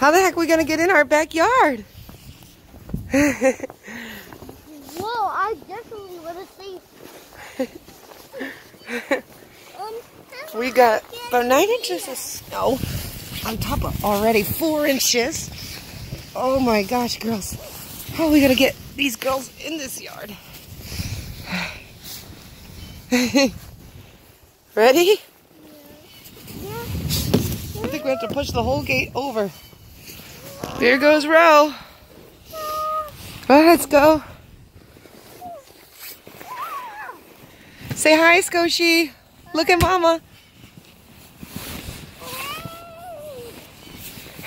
How the heck are we gonna get in our backyard? Whoa, I definitely want to see. um, we got about nine inches of snow on top of already four inches. Oh my gosh, girls. How are we gonna get these girls in this yard? Ready? Yeah. I think we have to push the whole gate over. There goes Ro. Ahead, let's go. Say hi, Skoshi. Look at Mama.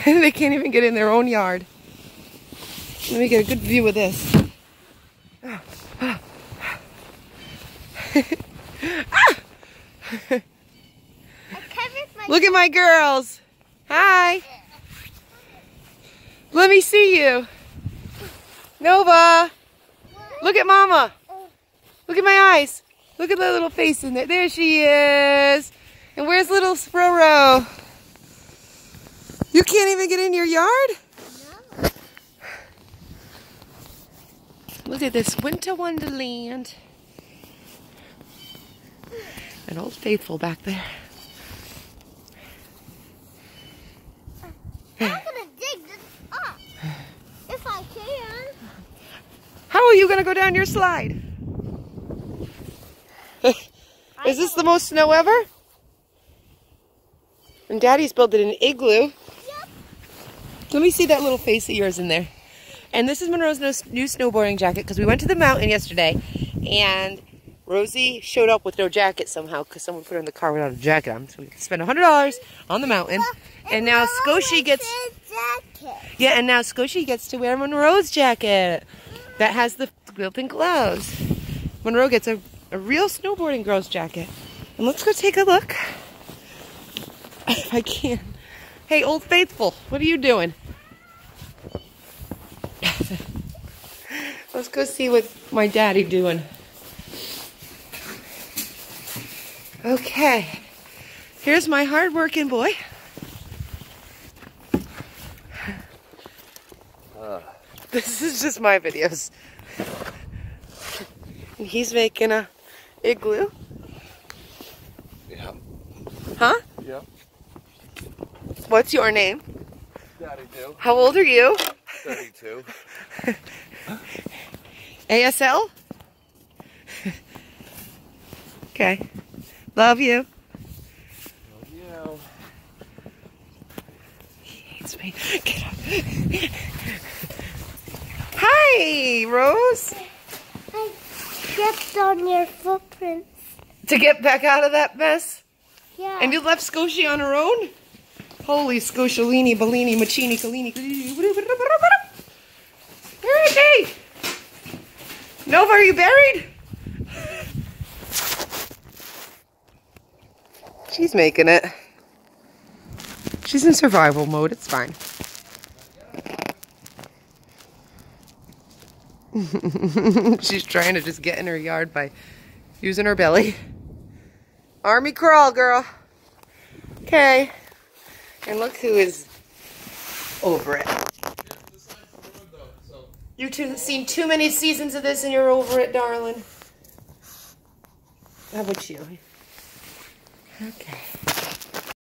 they can't even get in their own yard. Let me get a good view of this. I covered my Look at my girls. Hi. Let me see you. Nova. Look at Mama. Look at my eyes. Look at the little face in there. There she is. And where's little Roro? You can't even get in your yard? No. Look at this winter wonderland. An old faithful back there. I'm gonna dig this up. If I can. How are you going to go down your slide? Is this the most snow ever? And Daddy's built it an igloo. Yep. Let me see that little face of yours in there. And this is Monroe's new snowboarding jacket because we went to the mountain yesterday and Rosie showed up with no jacket somehow because someone put her in the car without a jacket on. So we spent $100 on the mountain. And now Skoshi gets... Yeah, and now Skoshi gets to wear Monroe's jacket that has the built-in gloves. Monroe gets a, a real snowboarding girl's jacket. And let's go take a look. If I can. Hey, Old Faithful, what are you doing? let's go see what my daddy doing. Okay. Here's my hard-working boy. This is just my videos. And he's making a igloo. Yeah. Huh? Yeah. What's your name? Daddy do. How old are you? 32. ASL? okay. Love you. Yeah. He hates me. Get up. Hi, Rose. I stepped on your footprints. To get back out of that mess? Yeah. And you left Skoshi on her own? Holy Scociolini, Bellini, Machini, Collini. Where is she? Nova, are you buried? She's making it. She's in survival mode. It's fine. She's trying to just get in her yard by using her belly. Army crawl, girl. Okay. And look who is over it. You've seen too many seasons of this and you're over it, darling. How about you? Okay.